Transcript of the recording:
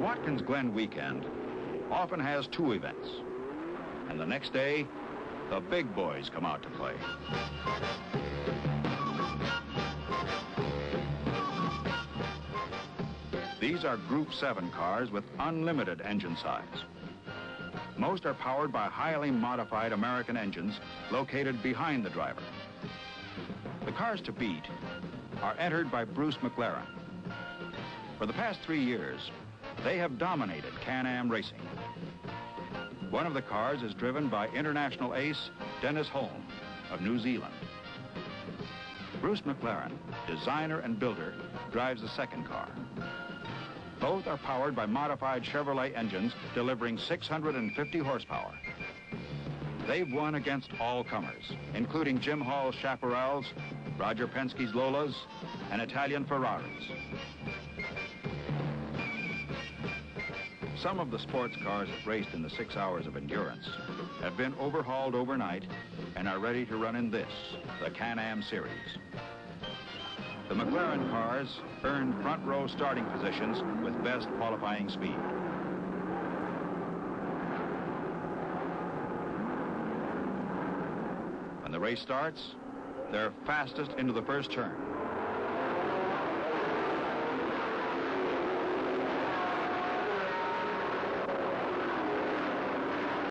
Watkins Glen weekend often has two events. And the next day, the big boys come out to play. These are Group 7 cars with unlimited engine size. Most are powered by highly modified American engines located behind the driver. The cars to beat are entered by Bruce McLaren. For the past three years, they have dominated Can-Am racing. One of the cars is driven by international ace Denis Hulme of New Zealand. Bruce McLaren, designer and builder, drives the second car. Both are powered by modified Chevrolet engines delivering 650 horsepower. They've won against all comers, including Jim Hall's Chaparrals, Roger Penske's Lolas, and Italian Ferraris. Some of the sports cars that raced in the six hours of endurance have been overhauled overnight and are ready to run in this, the Can-Am Series. The McLaren cars earned front row starting positions with best qualifying speed. When the race starts, they're fastest into the first turn.